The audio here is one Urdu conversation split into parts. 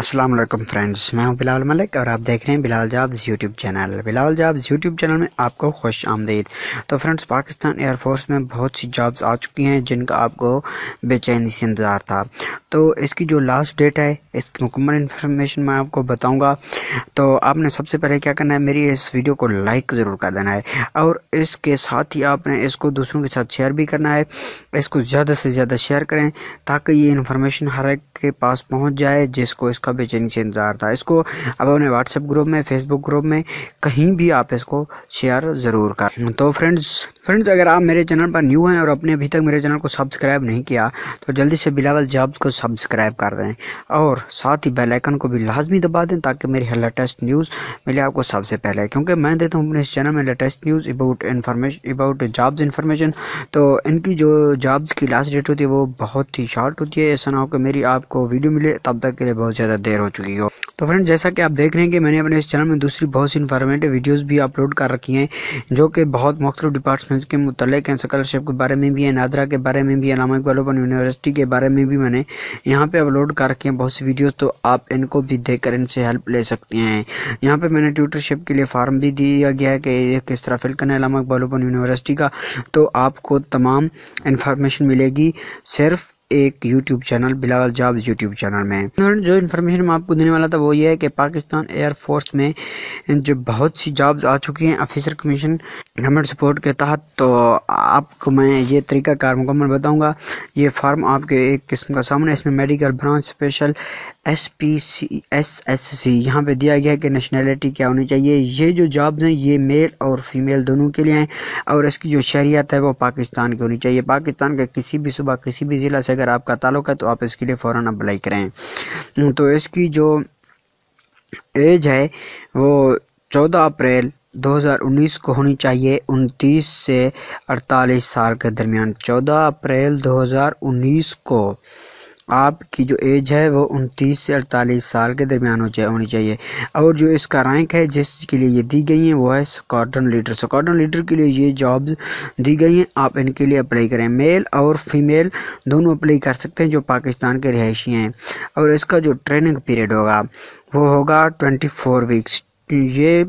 السلام علیکم فرینڈز، میں ہوں بلال ملک اور آپ دیکھ رہے ہیں Bilal jobs YouTube channel. Bilal jobs YouTube channel میں آپ کو خوش آمدید۔ تو فرینڈز، پاکستان ایئر فورس میں بہت سی جابز آ چکی ہیں جن کا آپ کو بے چینی سے انتظار تھا۔ تو اس کی جو لاسٹ ڈیٹ ہے، اس کی مکمل انفارمیشن میں آپ کو بتاؤں گا۔ تو آپ نے سب سے پہلے کیا کرنا ہے، میری اس ویڈیو کو لائک ضرور کر دینا ہے۔ اور اس کے ساتھ ہی آپ نے اس کو دوسروں کے ساتھ شیئر بھی کرنا ہے۔ اس کو زیادہ سے زیادہ شیئر کریں تاکہ یہ انفارمیشن ہر ایک کے پاس پہنچ جائے، جس کو اس کا کا بے چینی سے انتظار تھا۔ اس کو اب اپنے واٹس ایپ گروپ میں فیس بک گروپ میں کہیں بھی آپ اس کو شیئر ضرور کر۔ تو فرینڈز فرینڈز اگر آپ میرے چینل پر نیو ہیں اور اپنے ابھی تک میرے چینل کو سبسکرائب نہیں کیا، تو جلدی سے بلاول جابز کو سبسکرائب کر دیں۔ اور ساتھ ہی بیل آئکن کو بھی لازمی دبا دیں تاکہ میری ہر لیٹسٹ نیوز ملے آپ کو سب سے پہلے۔ کیونکہ میں دیتا ہوں اپنے اس چینل میں latest news about information about jobs information تو ان کی جو جابز کی لاسٹ ڈیٹ ہوتی ہے وہ بہت ہی شارٹ ہوتی ہے۔ ایسا نہ ہو کہ میری آپ کو ویڈیو ملے، تب تک کے لیے بہت زیادہ دیر ہو چکی ہو۔ تو فرینڈ جیسا کہ آپ دیکھ رہے ہیں کہ میں نے اپنے اس چینل میں دوسری بہت سی انفارمیٹو ویڈیوز بھی اپلوڈ کر رکھی ہیں، جو کہ بہت مختلف ڈپارٹمنٹس کے متعلق ہیں اسکالرشپ کے بارے میں بھی ہیں نادرا کے بارے میں بھی علامہ اقبال اوپن یونیورسٹی کے بارے میں بھی میں نے یہاں پہ اپلوڈ کر رکھی ہیں بہت سی ویڈیوز تو آپ ان کو بھی دیکھ کر ان سے ہیلپ لے سکتے ہیں۔ یہاں پہ میں نے ٹیوٹرشپ کے لیے فارم بھی دیا گیا ہے کہ یہ کس طرح فل کرنا ہے علامہ اقبال اوپن یونیورسٹی کا۔ تو آپ کو تمام انفارمیشن ملے گی صرف ایک YouTube channel Bilawal job YouTube channel میں۔ جو انفارمیشن میں آپ کو دینے والا تھا وہ یہ ہے کہ پاکستان ایئر فورس میں جو بہت سی جابز آ چکی ہیں آفیسر کمیشن گورنمنٹ سپورٹ کے تحت، تو آپ کو میں یہ طریقہ کار مکمل بتاؤں گا۔ یہ فارم آپ کے ایک قسم کا سامنے اس میں medical branch special S P C S S C یہاں پہ دیا گیا ہے کہ نیشنلٹی کیا ہونی چاہیے۔ یہ جو جابز ہیں، یہ میل اور فیمیل دونوں کے لیے ہیں۔ اور اس کی جو شہریت ہے، وہ پاکستان کی ہونی چاہیے۔ پاکستان کے کسی بھی صوبہ، کسی بھی ضلع سے اگر آپ کا تعلق ہے، تو آپ اس کے لیے فوراً اپلائی کریں۔ تو اس کی جو ایج ہے، وہ چودہ اپریل دو ہزار انیس کو ہونی چاہیے انتیس سے اڑتالیس سال کے درمیان۔ چودہ اپریل دو ہزار انیس کو آپ کی جو ایج ہے وہ انتیس سے اڑتالیس سال کے درمیان ہونی چاہیے۔ اور جو اس کا رینک ہے جس کے لیے یہ دی گئی ہیں وہ ہے سکواڈرن لیڈر۔ سکواڈرن لیڈر کے لیے یہ جابز دی گئی ہیں، آپ ان کے لیے اپلائی کریں۔ میل اور فیمیل دونوں اپلائی کر سکتے ہیں جو پاکستان کے رہائشی ہیں۔ اور اس کا جو ٹریننگ پیریڈ ہوگا وہ ہوگا ٹوینٹی فور ویکس۔ یہ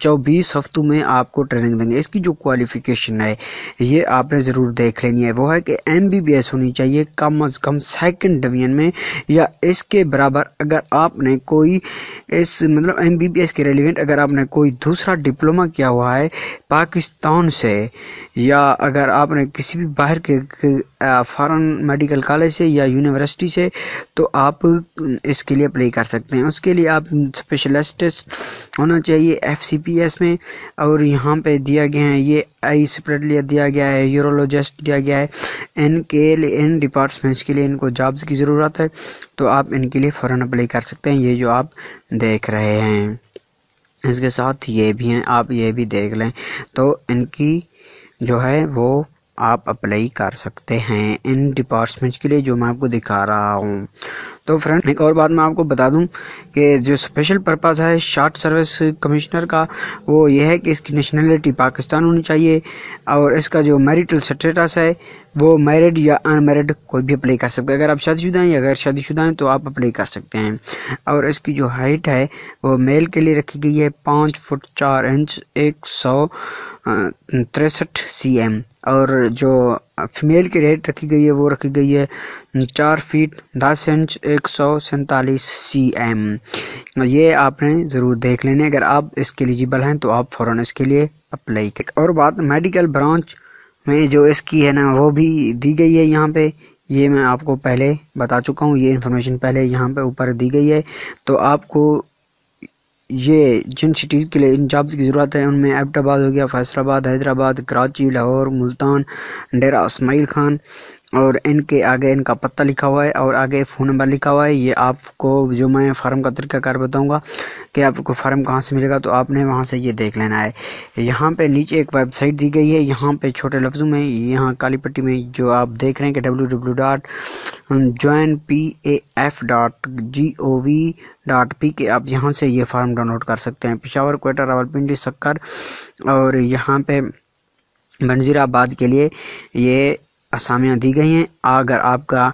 چوبیس ہفتوں میں آپ کو ٹریننگ دیں گے۔ اس کی جو کوالیفیکیشن ہے، یہ آپ نے ضرور دیکھ لینی ہے۔ وہ ہے کہ ایم بی بی ایس ہونی چاہیے، کم از کم سیکنڈ ڈویژن میں، یا اس کے برابر اگر آپ نے کوئی اس مطلب ایم بی بی ایس کے ریلیونٹ اگر آپ نے کوئی دوسرا ڈپلوما کیا ہوا ہے پاکستان سے، یا اگر آپ نے کسی بھی باہر کے فارن میڈیکل کالج سے یا یونیورسٹی سے، تو آپ اس کے لیے اپلائی کر سکتے ہیں۔ اس کے لیے آپ اسپیشلسٹ ہونا چاہیے۔ ایف سی پی ایس میں اور یہاں پہ دیا گیا ہے، یہ آئی سپریٹلی دیا گیا ہے، یورولوجسٹ دیا گیا ہے، ان کے لیے، ان ڈپارٹمنٹس کے لیے ان کو جابز کی ضرورت ہے، تو آپ ان کے لیے فوراً اپلائی کر سکتے ہیں، یہ جو آپ دیکھ رہے ہیں۔ اس کے ساتھ یہ بھی ہیں، آپ یہ بھی دیکھ لیں۔ تو ان کی جو ہے وہ آپ اپلائی کر سکتے ہیں، ان ڈپارٹمنٹس کے لیے جو میں آپ کو دکھا رہا ہوں۔ تو فرینڈ ایک اور بات میں آپ کو بتا دوں کہ جو اسپیشل پرپز ہے شارٹ سروس کمشنر کا، وہ یہ ہے کہ اس کی نیشنلٹی پاکستان ہونی چاہیے اور اس کا جو میریٹل سٹیٹس ہے، وہ میرڈ یا ان میرڈ کوئی بھی اپلائی کر سکتا ہے۔ اگر آپ شادی شدہ ہیں یا غیر شادی شدہ ہیں تو آپ اپلائی کر سکتے ہیں۔ اور اس کی جو ہائٹ ہے، وہ میل کے لیے رکھی گئی ہے پانچ فٹ چار انچ، ایک سو تریسٹھ سی ایم اور جو فیمیل کی ریٹ رکھی گئی ہے، وہ رکھی گئی ہے چار فیٹ دس انچ ایک سو سینتالیس سی ایم۔ یہ آپ نے ضرور دیکھ لینے، اگر آپ اس کے لیجیبل ہیں تو آپ فوراً اس کے لیے اپلائی کریں اور بات میڈیکل برانچ میں جو اس کی ہے نا، وہ بھی دی گئی ہے یہاں پہ۔ یہ میں آپ کو پہلے بتا چکا ہوں، یہ انفارمیشن پہلے یہاں پہ اوپر دی گئی ہے۔ تو آپ کو یہ جن سٹیز کے لیے ان جابز کی ضرورت ہے، ان میں ایبٹ آباد ہو گیا فیصل آباد، حیدرآباد، کراچی، لاہور، ملتان ڈیرا اسماعیل خان۔ اور ان کے آگے ان کا پتہ لکھا ہوا ہے اور آگے فون نمبر لکھا ہوا ہے۔ یہ آپ کو جو میں فارم کا طریقہ کار بتاؤں گا کہ آپ کو فارم کہاں سے ملے گا، تو آپ نے وہاں سے یہ دیکھ لینا ہے۔ یہاں پہ نیچے ایک ویب سائٹ دی گئی ہے۔ یہاں پہ چھوٹے لفظوں میں یہاں کالی پٹی میں جو آپ دیکھ رہے ہیں کہ W W dot join P A F dot G O V dot P K آپ یہاں سے یہ فارم ڈاؤن لوڈ کر سکتے ہیں۔ پشاور، کوئٹہ راول پنڈی سکر اور یہاں پہ بنظیر آباد کے لیے یہ اسامیاں دی گئی ہیں۔ اگر آپ کا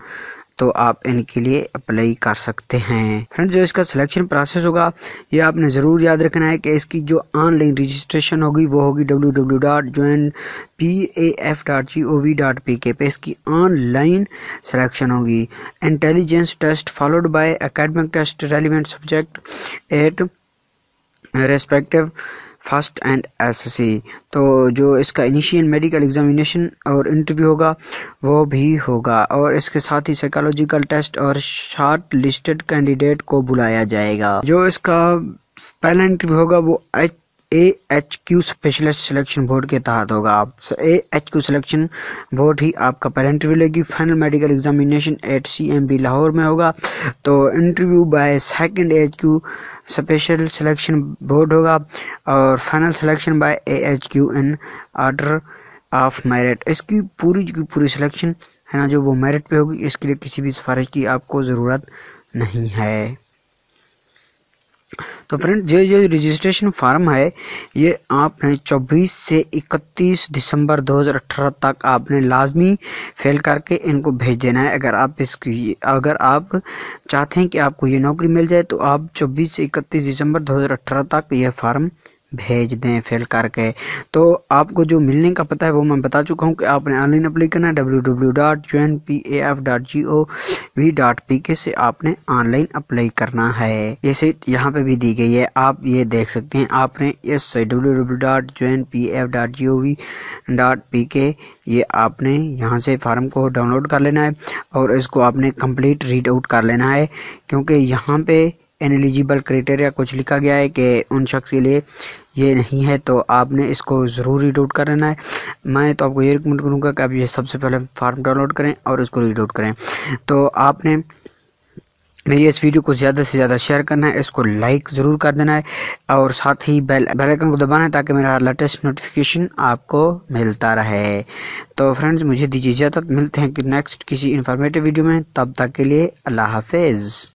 تو آپ ان کے لیے اپلائی کر سکتے ہیں۔ فرینڈ جو اس کا سلیکشن پروسیس ہوگا، یہ آپ نے ضرور یاد رکھنا ہے کہ اس کی جو آن لائن رجسٹریشن ہوگی، وہ ہوگی W W dot join P A F dot G O V dot P K پہ۔ اس کی آن لائن سلیکشن ہوگی۔ Intelligence test followed by academic test relevant subject at respective first and S C تو جو اس کا انیشیل میڈیکل ایگزامینیشن اور انٹرویو ہوگا، وہ بھی ہوگا اور اس کے ساتھ ہی سائیکالوجیکل ٹیسٹ اور شارٹ لسٹڈ کینڈیڈیٹ کو بلایا جائے گا۔ جو اس کا پہلا انٹرویو ہوگا وہ H A H Q specialist selection board کے تحت ہوگا A H Q selection board ہی آپ کا پہلا انٹرویو لے گی۔ Final medical examination at C M B Lahore میں ہوگا۔ تو interview by second H Q special selection board ہوگا اور final selection by A H Q in order of merit اس کی پوری کی پوری سلیکشن ہے نا جو وہ میرٹ پہ ہوگی، اس کے لیے کسی بھی سفارش کی آپ کو ضرورت نہیں ہے۔ تو فرینڈ، جو جو رجسٹریشن فارم ہے، یہ آپ نے چوبیس سے اکتیس دسمبر دو ہزار اٹھارہ تک آپ نے لازمی فیل کر کے ان کو بھیج دینا ہے۔ اگر آپ اس کی اگر آپ چاہتے ہیں کہ آپ کو یہ نوکری مل جائے، تو آپ چوبیس سے اکتیس دسمبر دو ہزار اٹھارہ تک یہ فارم بھیج دیں، فل کر کے۔ تو آپ کو جو ملنے کا پتہ ہے، وہ میں بتا چکا ہوں کہ آپ نے آن لائن اپلائی کرنا ہے W W dot join P A F dot G O V dot P K سے آپ نے آن لائن اپلائی کرنا ہے۔ یہ سیٹ یہاں پہ بھی دی گئی ہے، آپ یہ دیکھ سکتے ہیں۔ آپ نے اس W W dot join P A F dot G O V dot P K یہ آپ نے یہاں سے فارم کو ڈاؤن لوڈ کر لینا ہے اور اس کو آپ نے کمپلیٹ ریڈ آؤٹ کر لینا ہے۔ کیونکہ یہاں پہ انلیجیبل کرائٹیریا کچھ لکھا گیا ہے کہ ان شخص کے لیے یہ نہیں ہے تو آپ نے اس کو ضرور ریڈ آؤٹ کر لینا ہے۔ میں تو آپ کو یہ ریکمنڈ کروں گا کہ آپ یہ سب سے پہلے فارم ڈاؤن لوڈ کریں اور اس کو ریڈ آؤٹ کریں۔ تو آپ نے میری اس ویڈیو کو زیادہ سے زیادہ شیئر کرنا ہے، اس کو لائک ضرور کر دینا ہے اور ساتھ ہی بیل آئکن کو دبانا ہے تاکہ میرا لیٹسٹ نوٹیفیکیشن آپ کو ملتا رہے۔ تو فرینڈز مجھے دیجیے اجازت، ملتے ہیں کہ نیکسٹ کسی انفارمیٹیو ویڈیو میں۔ تب تک کے لیے اللہ حافظ۔